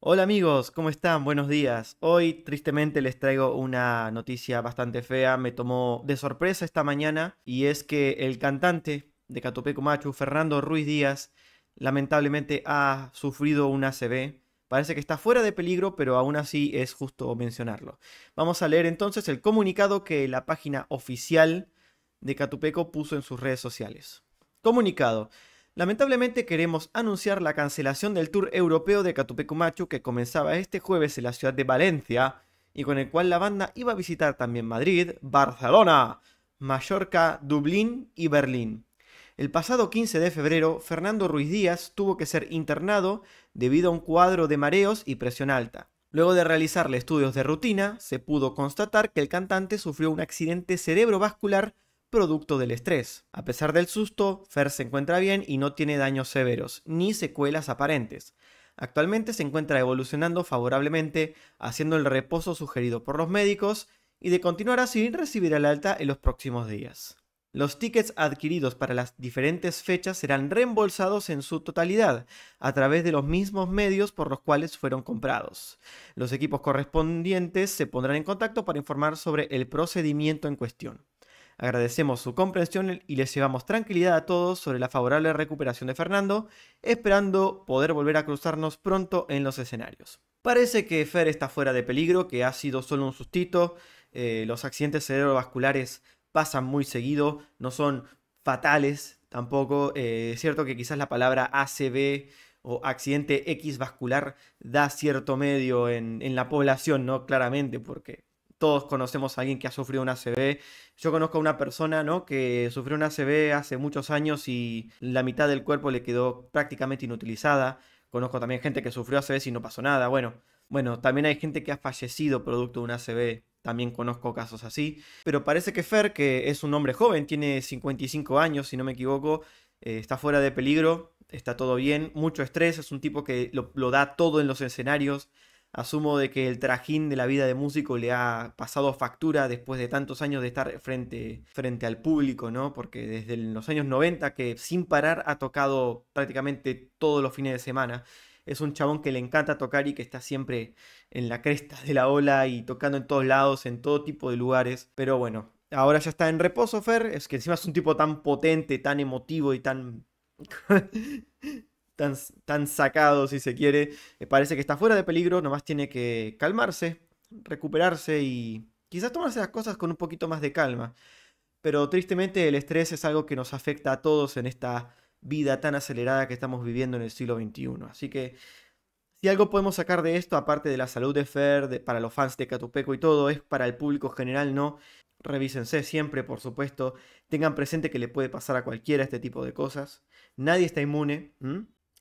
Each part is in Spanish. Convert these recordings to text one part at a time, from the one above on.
Hola amigos, ¿cómo están? Buenos días. Hoy tristemente les traigo una noticia bastante fea, me tomó de sorpresa esta mañana y es que el cantante de Catupeco Machu, Fernando Ruiz Díaz, lamentablemente ha sufrido un ACV. Parece que está fuera de peligro, pero aún así es justo mencionarlo. Vamos a leer entonces el comunicado que la página oficial de Catupeco puso en sus redes sociales. Comunicado. Lamentablemente queremos anunciar la cancelación del tour europeo de Catupecu Machu que comenzaba este jueves en la ciudad de Valencia y con el cual la banda iba a visitar también Madrid, Barcelona, Mallorca, Dublín y Berlín. El pasado 15 de febrero, Fernando Ruiz Díaz tuvo que ser internado debido a un cuadro de mareos y presión alta. Luego de realizarle estudios de rutina, se pudo constatar que el cantante sufrió un accidente cerebrovascular producto del estrés. A pesar del susto, Fer se encuentra bien y no tiene daños severos, ni secuelas aparentes. Actualmente se encuentra evolucionando favorablemente, haciendo el reposo sugerido por los médicos, y de continuar así recibirá el alta en los próximos días. Los tickets adquiridos para las diferentes fechas serán reembolsados en su totalidad a través de los mismos medios por los cuales fueron comprados. Los equipos correspondientes se pondrán en contacto para informar sobre el procedimiento en cuestión. Agradecemos su comprensión y les llevamos tranquilidad a todos sobre la favorable recuperación de Fernando, esperando poder volver a cruzarnos pronto en los escenarios. Parece que Fer está fuera de peligro, que ha sido solo un sustito. Eh, los accidentes cerebrovasculares pasan muy seguido, no son fatales tampoco. Eh, es cierto que quizás la palabra ACV o accidente X vascular da cierto medio en, en la población, ¿no? Claramente, porque todos conocemos a alguien que ha sufrido un ACV. Yo conozco a una persona, ¿no? Que sufrió un ACV hace muchos años y la mitad del cuerpo le quedó prácticamente inutilizada. Conozco también gente que sufrió ACV y no pasó nada. Bueno, bueno, también hay gente que ha fallecido producto de un ACV. También conozco casos así. Pero parece que Fer, que es un hombre joven, tiene 55 años, si no me equivoco, eh, está fuera de peligro, está todo bien, mucho estrés, es un tipo que lo da todo en los escenarios, Asumo de que el trajín de la vida de músico le ha pasado factura después de tantos años de estar frente, frente al público, ¿no? Porque desde los años 90 que sin parar ha tocado prácticamente todos los fines de semana. Es un chabón que le encanta tocar y que está siempre en la cresta de la ola y tocando en todos lados, en todo tipo de lugares. Pero bueno, ahora ya está en reposo, Fer. Es que encima es un tipo tan potente, tan emotivo y tan tan, sacado, si se quiere. Eh, parece que está fuera de peligro, nomás tiene que calmarse, recuperarse y quizás tomarse las cosas con un poquito más de calma. Pero tristemente el estrés es algo que nos afecta a todos en esta vida tan acelerada que estamos viviendo en el siglo XXI. Así que si algo podemos sacar de esto, aparte de la salud de Fer, para los fans de Catupeco y todo, es para el público general, no. Revísense siempre, por supuesto. Tengan presente que le puede pasar a cualquiera este tipo de cosas. Nadie está inmune.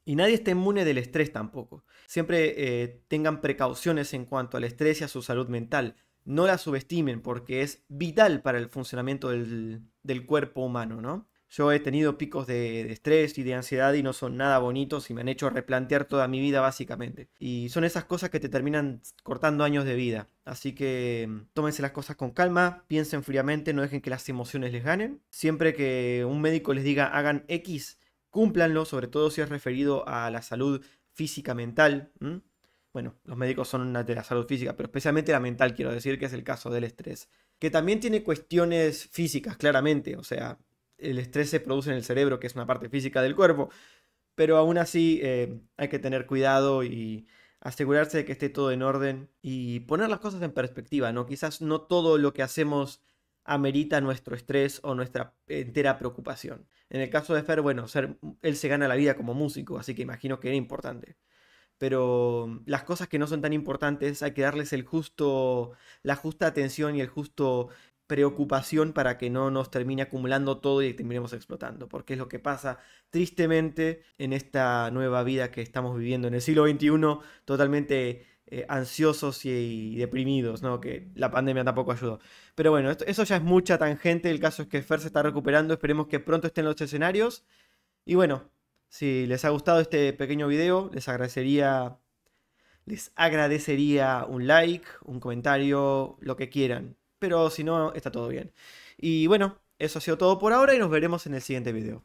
Y nadie está inmune del estrés tampoco. Siempre eh, tengan precauciones en cuanto al estrés y a su salud mental. No la subestimen porque es vital para el funcionamiento del, cuerpo humano, ¿no? Yo he tenido picos de, de, estrés y de ansiedad y no son nada bonitos y me han hecho replantear toda mi vida básicamente. Y son esas cosas que te terminan cortando años de vida. Así que mm, tómense las cosas con calma, piensen fríamente, no dejen que las emociones les ganen. Siempre que un médico les diga hagan X, cúmplanlo, sobre todo si es referido a la salud física mental. Bueno, los médicos son de la salud física, pero especialmente la mental, quiero decir que es el caso del estrés. Que también tiene cuestiones físicas, claramente, o sea, el estrés se produce en el cerebro, que es una parte física del cuerpo, pero aún así eh, hay que tener cuidado y asegurarse de que esté todo en orden y poner las cosas en perspectiva, ¿no? Quizás no todo lo que hacemos amerita nuestro estrés o nuestra entera preocupación. En el caso de Fer, bueno, ser, él se gana la vida como músico, así que imagino que era importante. Pero las cosas que no son tan importantes hay que darles el justo, la justa atención y el justo preocupación para que no nos termine acumulando todo y terminemos explotando, porque es lo que pasa tristemente en esta nueva vida que estamos viviendo en el siglo XXI, totalmente eh, ansiosos y, deprimidos, ¿no? Que la pandemia tampoco ayudó. Pero bueno, eso ya es mucha tangente. El caso es que Fer se está recuperando. Esperemos que pronto esté en los escenarios. Y bueno, si les ha gustado este pequeño video, les agradecería. Les agradecería un like, un comentario, lo que quieran. Pero si no, está todo bien. Y bueno, eso ha sido todo por ahora y nos veremos en el siguiente video.